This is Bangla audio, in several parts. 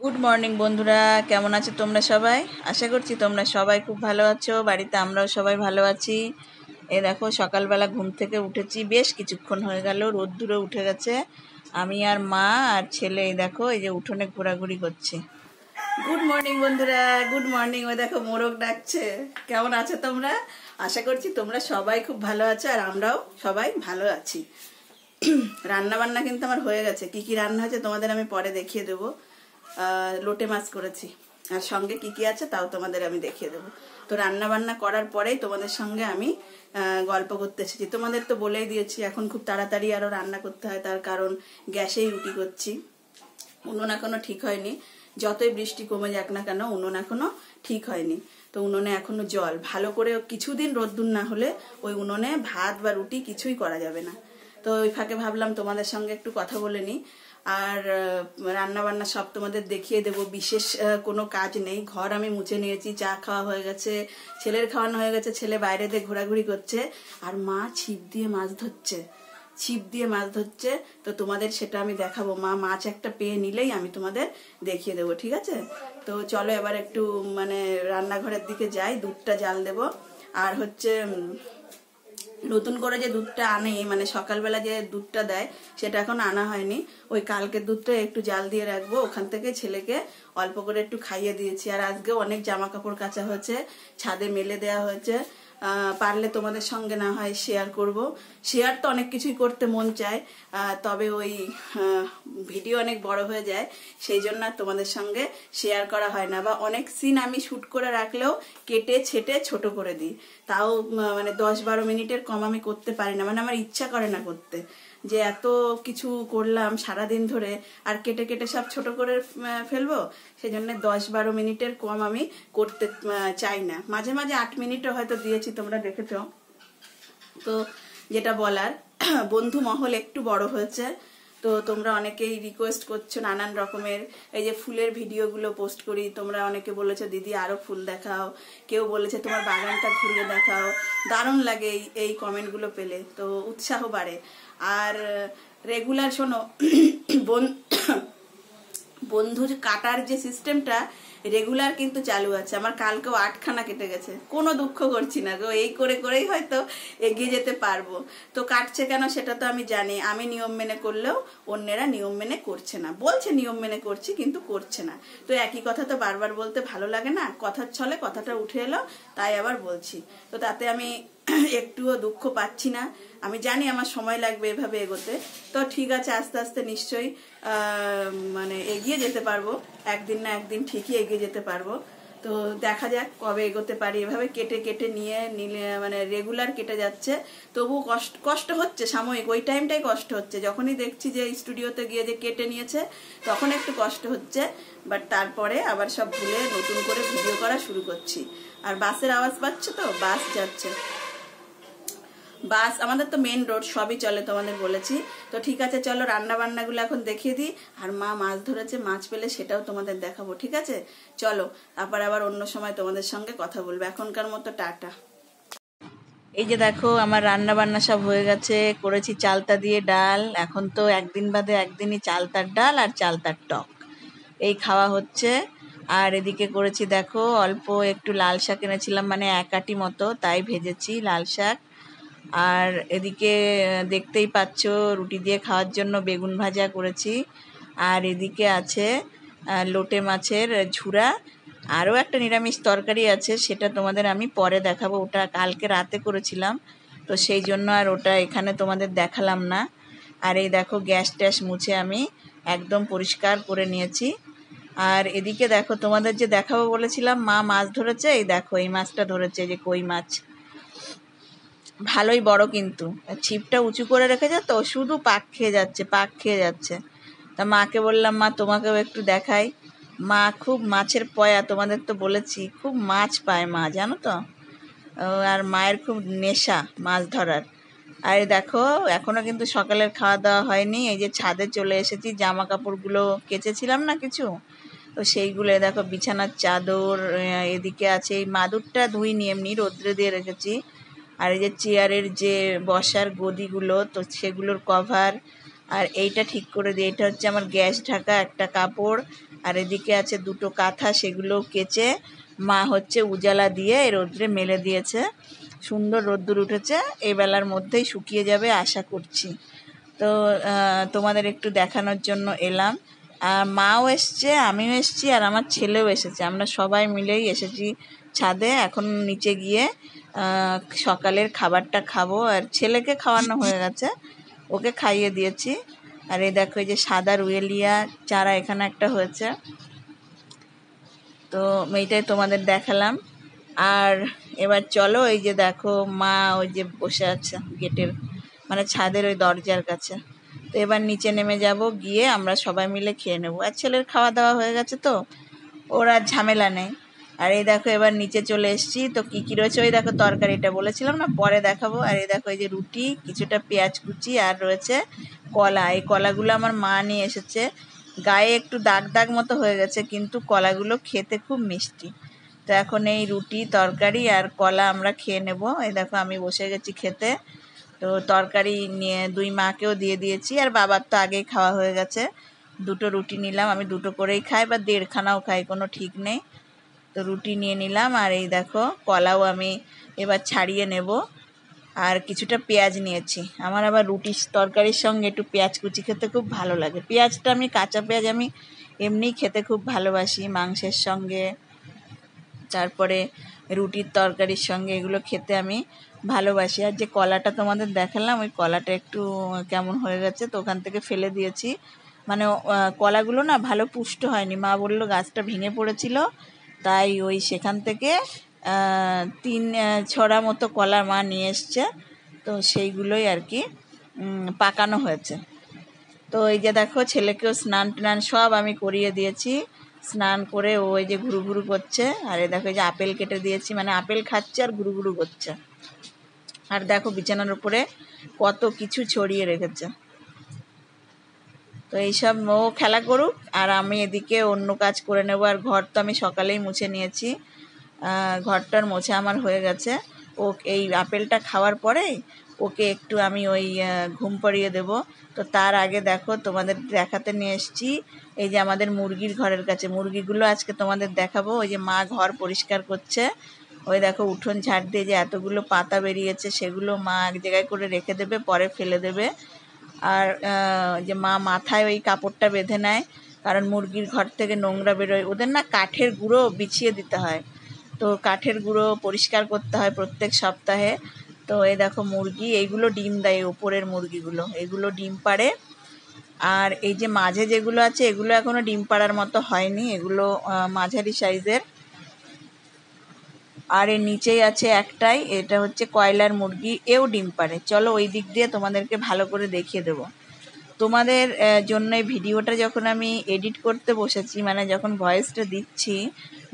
গুড মর্নিং বন্ধুরা। কেমন আছো তোমরা সবাই? আশা করছি তোমরা সবাই খুব ভালো আছো। বাড়িতে আমরাও সবাই ভালো আছি। এ দেখো, সকালবেলা ঘুম থেকে উঠেছি। বেশ কিছুক্ষণ হয়ে গেল রোদ্দুরে উঠে গেছে। আমি আর মা আর ছেলে, এই দেখো, এই যে উঠোনে ঘোরাঘুরি করছি। গুড মর্নিং বন্ধুরা। গুড মর্নিং ওই দেখো, মোরগ ডাকছে। কেমন আছো তোমরা? আশা করছি তোমরা সবাই খুব ভালো আছো আর আমরাও সবাই ভালো আছি। রান্না বান্না কিন্তু আমার হয়ে গেছে। কি কি রান্না হয়েছে তোমাদের আমি পরে দেখিয়ে দেবো। লোটে মাছ করেছি। আর সঙ্গে কি কি আছে তাও তোমাদের আমি দেখিয়ে দেবো। তো রান্না বান্না করার পরেই তোমাদের সঙ্গে আমি গল্প করতে এসেছি। তোমাদের তো বলেই দিয়েছি, এখন খুব তাড়াতাড়ি আরও রান্না করতে হয়, তার কারণ গ্যাসেই রুটি করছি। উনুন এখনও ঠিক হয়নি। যতই বৃষ্টি কমে যাক না কেন, উনুন এখনও ঠিক হয়নি। তো উনুনে এখনও জল। ভালো করে কিছুদিন রোদ্দুর না হলে ওই উনুনে ভাত বা রুটি কিছুই করা যাবে না। তো ওই ফাঁকে ভাবলাম তোমাদের সঙ্গে একটু কথা বলে নিই। আর রান্না বান্না সব তোমাদের দেখিয়ে দেব। বিশেষ কোনো কাজ নেই। ঘর আমি মুছে নিয়েছি, চা খাওয়া হয়ে গেছে, ছেলের খাওয়ানো হয়ে গেছে, ছেলে বাইরে দিয়ে ঘোরাঘুরি করছে। আর মা ছিপ দিয়ে মাছ ধরছে, ছিপ দিয়ে মাছ ধরছে। তো তোমাদের সেটা আমি দেখাবো। মা মাছ একটা পেয়ে নিলেই আমি তোমাদের দেখিয়ে দেবো, ঠিক আছে? তো চলো এবার একটু মানে রান্নাঘরের দিকে যাই, দুধটা জাল দেব। আর হচ্ছে নতুন করে যে দুধটা আনে মানে সকালবেলা যে দুধটা দেয়, সেটা এখন আনা হয়নি। ওই কালকের দুধটা একটু জাল দিয়ে রাখব, ওখান থেকে ছেলেকে অল্প করে একটু খাইয়ে দিয়েছি। আর আজকে অনেক জামা কাপড় কাচা হয়েছে, ছাদে মেলে দেওয়া হয়েছে। পারলে তোমাদের সঙ্গে না হয় শেয়ার করব। শেয়ার তো অনেক কিছুই করতে মন চায় তবে ওই ভিডিও অনেক বড় হয়ে যায়, সেই জন্য তোমাদের সঙ্গে শেয়ার করা হয় না। বা অনেক সিন আমি শ্যুট করে রাখলেও কেটে, ছেটে ছোট করে দিই। তাও মানে দশ বারো মিনিটের কম আমি করতে পারি না মানে আমার ইচ্ছা করে না করতে। যে এত কিছু করলাম সারাদিন ধরে, আর কেটে কেটে সব ছোট করে ফেলব? সেই সেজন্য দশ বারো মিনিটের কম আমি করতে চাই না। মাঝে মাঝে আট মিনিটও হয়তো দিয়েছি, তোমরা দেখেছ। তো যেটা বলার, বন্ধু মহল একটু বড় হয়েছে। তো তোমরা অনেকেই রিকোয়েস্ট করছ নানান রকমের। এই যে ফুলের ভিডিওগুলো পোস্ট করি, তোমরা অনেকে বলেছ, দিদি আরও ফুল দেখাও। কেউ বলেছে, তোমার বাগানটা ঘুরিয়ে দেখাও। দারুণ লাগে এই এই কমেন্টগুলো পেলে, তো উৎসাহ বাড়ে। আর রেগুলার শোনো, বন- বন্ধুর কাটার যে সিস্টেমটা রেগুলার কিন্তু চালু আছে। আমার কালকেও আটখানা কেটে গেছে। কোনো দুঃখ করছি না গো। এই করে করেই হয়তো এগিয়ে যেতে পারব। তো কাটছে কেন সেটা তো আমি জানি। আমি নিয়ম মেনে করলেও অন্যেরা নিয়ম মেনে করছে না। বলছে নিয়ম মেনে করছি, কিন্তু করছে না। তো একই কথা তো বারবার বলতে ভালো লাগে না। কথার ছলে কথাটা উঠে এলো, তাই আবার বলছি। তো তাতে আমি একটুও দুঃখ পাচ্ছি না। আমি জানি আমার সময় লাগবে এভাবে এগোতে। তো ঠিক আছে, আস্তে আস্তে নিশ্চয়ই মানে এগিয়ে যেতে পারব। একদিন না একদিন ঠিকই এগিয়ে যেতে পারব। তো দেখা যাক কবে এগোতে পারি। এভাবে কেটে কেটে নিয়ে নিলে মানে রেগুলার কেটে যাচ্ছে। তবু কষ্ট কষ্ট হচ্ছে সাময়িক। ওই টাইমটাই কষ্ট হচ্ছে। যখনই দেখছি যে স্টুডিওতে গিয়ে যে কেটে নিয়েছে, তখন একটু কষ্ট হচ্ছে। বাট তারপরে আবার সব ভুলে নতুন করে ভিডিও করা শুরু করছি। আর বাসের আওয়াজ পাচ্ছে তো? বাস যাচ্ছে। বাস, আমাদের তো মেন রোড সবই চলে তোমাদের বলেছি। তো ঠিক আছে, চলো রান্না বান্নাগুলো এখন দেখিয়ে দিই। আর মা মাছ ধরেছে, মাছ পেলে সেটাও তোমাদের দেখাবো, ঠিক আছে? চলো, তারপর আবার অন্য সময় তোমাদের সঙ্গে কথা বলব। এখনকার মতো টাটা। এই যে দেখো, আমার রান্না বান্না সব হয়ে গেছে। করেছি চালতা দিয়ে ডাল। এখন তো একদিন বাদে একদিনই চালতার ডাল আর চালতার টক। এই খাওয়া হচ্ছে। আর এদিকে করেছি দেখো, অল্প একটু লাল শাক এনেছিলাম মানে এক আটি মতো, তাই ভেজেছি লাল শাক। আর এদিকে দেখতেই পাচ্ছ, রুটি দিয়ে খাওয়ার জন্য বেগুন ভাজা করেছি। আর এদিকে আছে লোটে মাছের ঝুরা। আরও একটা নিরামিষ তরকারি আছে, সেটা তোমাদের আমি পরে দেখাবো। ওটা কালকে রাতে করেছিলাম, তো সেই জন্য আর ওটা এখানে তোমাদের দেখালাম না। আর এই দেখো, গ্যাস ট্যাস মুছে আমি একদম পরিষ্কার করে নিয়েছি। আর এদিকে দেখো, তোমাদের যে দেখাবো বলেছিলাম, মা মাছ ধরেছে। এই দেখো, এই মাছটা ধরেছে, যে কই মাছ। ভালোই বড় কিন্তু। ছিপটা উঁচু করে রেখেছে তো শুধু পাক খেয়ে যাচ্ছে, পাক খেয়ে যাচ্ছে। তা মাকে বললাম, মা, তোমাকেও একটু দেখাই। মা খুব মাছের পয়া, তোমাদের তো বলেছি, খুব মাছ পায় মা, জানো তো? আর মায়ের খুব নেশা মাছ ধরার। আর দেখো, এখনও কিন্তু সকালের খাওয়া দাওয়া হয়নি। এই যে ছাদে চলে এসেছি জামা কাপড়গুলো কেচেছিলাম না কিছু? তো সেইগুলো দেখো বিছানার চাদর এদিকে আছে এই মাদুরটা ধুইনি, এমনি রোদ্রে দিয়ে রেখেছি। আর এই যে চেয়ারের যে বসার গদিগুলো, তো সেগুলোর কভার আর এইটা ঠিক করে দিই এটা হচ্ছে আমার গ্যাস ঢাকা একটা কাপড়, আর এদিকে আছে দুটো কাঁথা সেগুলো কেচে মা হচ্ছে উজালা দিয়ে রোদ্রে মেলে দিয়েছে। সুন্দর রোদ্দুর উঠেছে, এই বেলার মধ্যেই শুকিয়ে যাবে আশা করছি। তো তোমাদের একটু দেখানোর জন্য এলাম। আর মাও এসছে, আমিও এসছি, আর আমার ছেলেও এসেছে। আমরা সবাই মিলেই এসেছি ছাদে, এখন নিচে গিয়ে সকালের খাবারটা খাব। আর ছেলেকে খাওয়ানো হয়ে গেছে। ওকে খাইয়ে দিয়েছি। আর এই দেখো যে সাদা রুয়েলিয়া চারা এখানে একটা হয়েছে। তো এইটাই তোমাদের দেখালাম। আর এবার চলো, এই যে দেখো, মা ওই যে বসে আছে গেটের মানে ছাদের ওই দরজার কাছে। তো এবার নিচে নেমে যাব, গিয়ে আমরা সবাই মিলে খেয়ে নেব। আর ছেলের খাওয়া দাওয়া হয়ে গেছে তো, ওরা ঝামেলা নেই। আর এই দেখো এবার নিচে চলে এসেছি। তো কী কী রয়েছে? ওই দেখো তরকারিটা বলেছিলাম না? পরে দেখাবো। আর এই দেখো এই যে রুটি, কিছুটা পেঁয়াজ কুচি আর রয়েছে কলা। এই কলাগুলো আমার মা নিয়ে এসেছে। গায়ে একটু দাগ দাগ মতো হয়ে গেছে, কিন্তু কলাগুলো খেতে খুব মিষ্টি। তো এখন এই রুটি, তরকারি আর কলা আমরা খেয়ে নেব। এই দেখো আমি বসে গেছি খেতে। তো তরকারি নিয়ে দুই মাকেও দিয়ে দিয়েছি। আর বাবার তো আগেই খাওয়া হয়ে গেছে। দুটো রুটি নিলাম, আমি দুটো করেই খাই বা দেড়খানাও খাই, কোনো ঠিক নেই। তো রুটি নিয়ে নিলাম, আর এই দেখো কলাও আমি এবার ছাড়িয়ে নেব। আর কিছুটা পেঁয়াজ নিয়েছি। আমার আবার রুটির তরকারির সঙ্গে একটু পেঁয়াজ কুচি খেতে খুব ভালো লাগে। পেঁয়াজটা আমি, কাঁচা পেঁয়াজ আমি এমনিই খেতে খুব ভালোবাসি মাংসের সঙ্গে। তারপরে রুটির তরকারির সঙ্গে এগুলো খেতে আমি ভালোবাসি। আর যে কলাটা তোমাদের দেখালাম, ওই কলাটা একটু কেমন হয়ে গেছে তো ওখান থেকে ফেলে দিয়েছি। মানে কলাগুলো না ভালো পুষ্ট হয়নি। মা বলল গাছটা ভেঙে পড়েছিল তাই ওই সেখান থেকে তিন ছড়া মতো কলা মা নিয়ে এসছে। তো সেইগুলোই আর কি পাকানো হয়েছে। তো এই যে দেখো, ছেলেকেও স্নান টান সব আমি করিয়ে দিয়েছি। স্নান করে ও এই যে ঘুরু ঘুরু করছে। আর এই দেখো যে আপেল কেটে দিয়েছি মানে আপেল খাচ্ছে আর ঘুরু ঘুরু করছে। আর দেখো, বিছানার উপরে কত কিছু ছড়িয়ে রেখেছে। তো এইসব ও খেলা করুক, আর আমি এদিকে অন্য কাজ করে নেব। আর ঘর তো আমি সকালেই মুছে নিয়েছি। ঘরটার মোছা আমার হয়ে গেছে। ও এই আপেলটা খাওয়ার পরে ওকে একটু আমি ওই ঘুম পাড়িয়ে দেবো। তো তার আগে দেখো, তোমাদের দেখাতে নিয়ে এসছি। এই যে আমাদের মুরগির ঘরের কাছে, মুরগিগুলো আজকে তোমাদের দেখাবো। ওই যে মা ঘর পরিষ্কার করছে। ওই দেখো, উঠোন ঝাড় দিয়ে যে এতগুলো পাতা বেরিয়েছে, সেগুলো মা এক জায়গায় করে রেখে দেবে, পরে ফেলে দেবে। আর যে মা মাথায় ওই কাপড়টা বেঁধে নেয়, কারণ মুরগির ঘর থেকে নোংরা বেরোয়। ওদের না কাঠের গুঁড়ো বিছিয়ে দিতে হয়। তো কাঠের গুঁড়ো পরিষ্কার করতে হয় প্রত্যেক সপ্তাহে। তো এই দেখো মুরগি, এইগুলো ডিম দেয় ওপরের মুরগিগুলো। এগুলো ডিম পাড়ে। আর এই যে মাঝে যেগুলো আছে, এগুলো এখনও ডিম পাড়ার মতো হয়নি। এগুলো মাঝারি সাইজের। আর এর নিচেই আছে একটাই, এটা হচ্ছে কয়লার মুরগি, এও ডিম পাড়ে। চলো ওই দিক দিয়ে তোমাদেরকে ভালো করে দেখিয়ে দেবো। তোমাদের জন্য ভিডিওটা যখন আমি এডিট করতে বসেছি মানে যখন ভয়েসটা দিচ্ছি,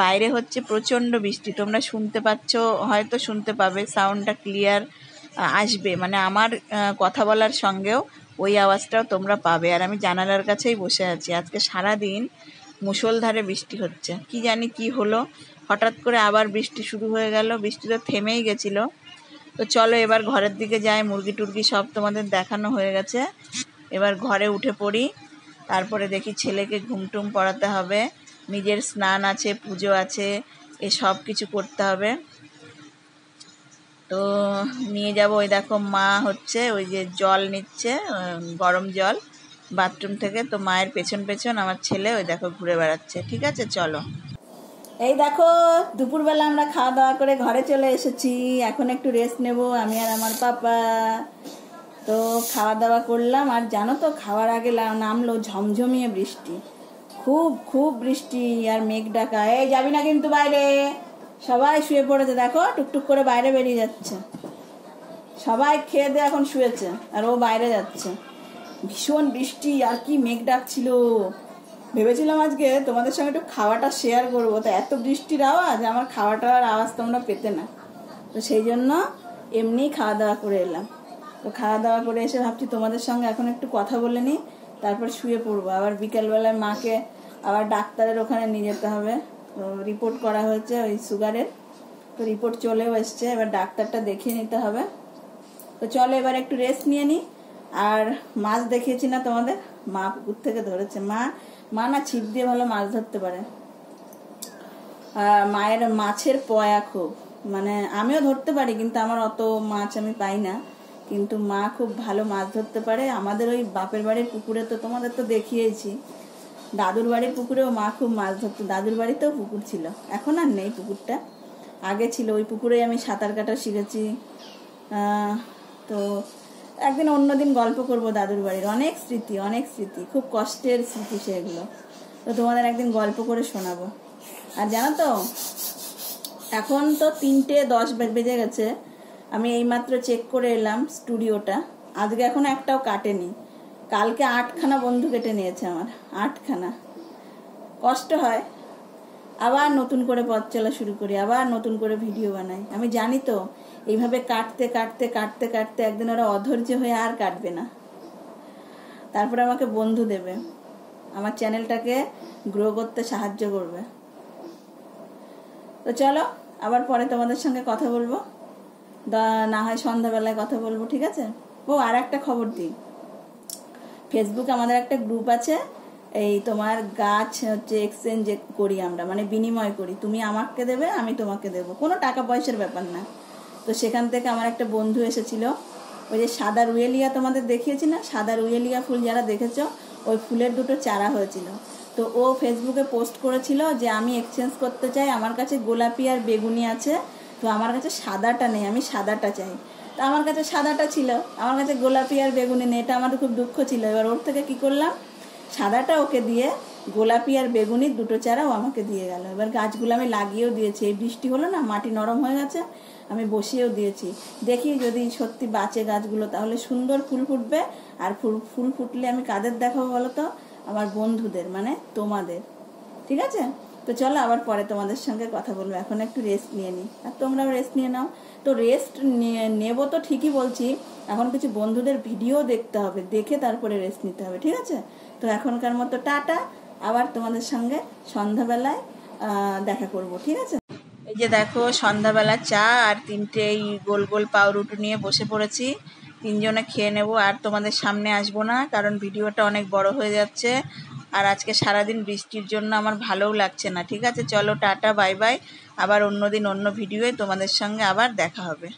বাইরে হচ্ছে প্রচণ্ড বৃষ্টি। তোমরা শুনতে পাচ্ছ, হয়তো শুনতে পাবে, সাউন্ডটা ক্লিয়ার আসবে। মানে আমার কথা বলার সঙ্গেও ওই আওয়াজটাও তোমরা পাবে। আর আমি জানালার কাছেই বসে আছি। আজকে সারা দিন মুষলধারে বৃষ্টি হচ্ছে। কি জানি কি হলো হঠাৎ করে আবার বৃষ্টি শুরু হয়ে গেল, বৃষ্টি তো থেমেই গেছিল। তো চলো এবার ঘরের দিকে যাই, মুরগি টুরগি সব তোমাদের দেখানো হয়ে গেছে। এবার ঘরে উঠে পড়ি, তারপরে দেখি ছেলেকে ঘুমটুম পড়াতে হবে, নিজের স্নান আছে, পুজো আছে, এ সব কিছু করতে হবে। তো নিয়ে যাব, ওই দেখো মা হচ্ছে, ওই যে জল নিচ্ছে গরম জল, বাথরুম থেকে। তো মায়ের পেছন পেছন আমার ছেলে ওই দেখো ঘুরে বেড়াচ্ছে। ঠিক আছে, চলো। এই দেখো, দুপুরবেলা আমরা খাওয়া দাওয়া করে ঘরে চলে এসেছি। এখন একটু রেস্ট নেব, আমি আর আমার পাপা। তো খাওয়া দাওয়া করলাম, আর জানো তো, খাওয়ার আগে নামলো ঝমঝমিয়ে বৃষ্টি। খুব খুব বৃষ্টি, আর মেঘ ডাকা। এই যাবি না কিন্তু বাইরে। সবাই শুয়ে পড়েছে, দেখো, টুকটুক করে বাইরে বেরিয়ে যাচ্ছে। সবাই খেয়ে দিয়ে এখন শুয়েছে, আর ও বাইরে যাচ্ছে। ভীষণ বৃষ্টি, আর কি মেঘ ডাকছিল। ভেবেছিলাম আজকে তোমাদের সঙ্গে একটু খাওয়াটা শেয়ার করব। তো এত বৃষ্টির আওয়াজ, আমার খাওয়াটার আওয়াজ তোমরা পেতে না। তো সেই জন্য এমনি খাওয়া দাওয়া করে এলাম। তো খাওয়া দাওয়া করে এসে ভাবছি তোমাদের সঙ্গে এখন একটু কথা বলে নিই, তারপর শুয়ে পড়ব। আবার বিকেলবেলায় মাকে আবার ডাক্তারের ওখানে নিয়ে যেতে হবে। তো রিপোর্ট করা হয়েছে ওই সুগারের তো রিপোর্ট চলেও এসছে, এবার ডাক্তারটা দেখিয়ে নিতে হবে। তো চলো এবার একটু রেস্ট নিয়ে নিই। আর মাছ দেখিয়েছি না তোমাদের? মা পুকুর থেকে ধরেছে। মা মা না ছিপ দিয়ে ভালো মাছ ধরতে পারে। মায়ের মাছের পয়া খুব। মানে আমিও ধরতে পারি, কিন্তু আমার অত মাছ আমি পাই না। কিন্তু মা খুব ভালো মাছ ধরতে পারে। আমাদের ওই বাপের বাড়ির পুকুরে তো তোমাদের তো দেখিয়েছি। দাদুর বাড়ির পুকুরেও মা খুব মাছ ধরতো। দাদুর বাড়িতেও পুকুর ছিল। এখন আর নেই পুকুরটা। আগে ছিল, ওই পুকুরেই আমি সাঁতার কাটা শিখেছি। তো একদিন অন্যদিন গল্প করব দাদুর বাড়ির। অনেক স্মৃতি অনেক স্মৃতি। খুব কষ্টের স্মৃতি সেগুলো। তো তোমাদের একদিন গল্প করে শোনাবো। আর জানো তো, এখন তো তিনটে দশ বেজে গেছে। আমি এইমাত্র চেক করে এলাম স্টুডিওটা আজকে এখন একটাও কাটেনি। কালকে আটখানা বন্ধু কেটে নিয়েছে আমার। আটখানা। কষ্ট হয়। আবার নতুন করে পথ চলা শুরু করি, আবার নতুন করে ভিডিও বানাই। আমি জানি তো, এইভাবে কাটতে কাটতে কাটতে কাটতে একদিন ওরা অধৈর্য হয়ে আর কাটবে না। তারপরে আমাকে বন্ধু দেবে। আমার চ্যানেলটাকে গ্রো করতে সাহায্য করবে। তো চলো, আবার পরে তোমাদের সঙ্গে কথা বলব। না হয় সন্ধ্যাবেলায় কথা বলব, ঠিক আছে? ও আর একটা খবর দিই। ফেসবুকে আমাদের একটা গ্রুপ আছে এই তোমার গাছ হচ্ছে এক্সচেঞ্জ করি আমরা মানে বিনিময় করি। তুমি আমাকে দেবে, আমি তোমাকে দেবো। কোনো টাকা পয়সার ব্যাপার না। তো সেখান থেকে আমার একটা বন্ধু এসেছিল। ওই যে সাদা রুয়েলিয়া তোমাদের দেখিয়েছি না? সাদা রুয়েলিয়া ফুল যারা দেখেছ, ওই ফুলের দুটো চারা হয়েছিল। তো ও ফেসবুকে পোস্ট করেছিল যে, আমি এক্সচেঞ্জ করতে চাই, আমার কাছে গোলাপি আর বেগুনি আছে। তো আমার কাছে সাদাটা নেই, আমি সাদাটা চাই। তো আমার কাছে সাদাটা ছিল, আমার কাছে গোলাপি আর বেগুনি নেই, এটা আমাদের খুব দুঃখ ছিল। এবার ওর থেকে কি করলাম? সাদাটা ওকে দিয়ে, গোলাপি আর বেগুনির দুটো চারাও আমাকে দিয়ে গেল। এবার গাছগুলো আমি লাগিয়েও দিয়েছি। এই বৃষ্টি হলো না, মাটি নরম হয়ে গেছে, আমি বসিয়েও দিয়েছি। দেখি যদি সত্যি বাঁচে গাছগুলো, তাহলে সুন্দর ফুল ফুটবে। আর ফুল ফুল ফুটলে আমি কাদের দেখাবো বলো তো? আমার বন্ধুদের মানে তোমাদের। ঠিক আছে? তো চলো আবার পরে তোমাদের সঙ্গে কথা বলব। এখন একটু রেস্ট নিয়ে নিই। আর তোমরাও রেস্ট নিয়ে নাও। তো রেস্ট নেব তো ঠিকই বলছি। এখন কিছু বন্ধুদের ভিডিও দেখতে হবে। দেখে তারপরে রেস্ট নিতে হবে, ঠিক আছে? তো এখনকার মতো টাটা। আবার তোমাদের সঙ্গে সন্ধ্যাবেলায় দেখা করব, ঠিক আছে? এই যে দেখো, সন্ধ্যাবেলা চা আর তিনটে এই গোল গোল পাউরুটি নিয়ে বসে পড়েছি। তিনজনে খেয়ে নেব। আর তোমাদের সামনে আসব না, কারণ ভিডিওটা অনেক বড় হয়ে যাচ্ছে। আর আজকে সারাদিন বৃষ্টির জন্য আমার ভালোও লাগছে না। ঠিক আছে, চলো টাটা, বাই বাই। আবার অন্য দিন অন্য ভিডিওয়ে তোমাদের সঙ্গে আবার দেখা হবে।